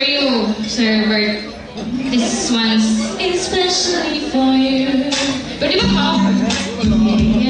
For you, Sir Bert. This one's especially for you. Pwede ba.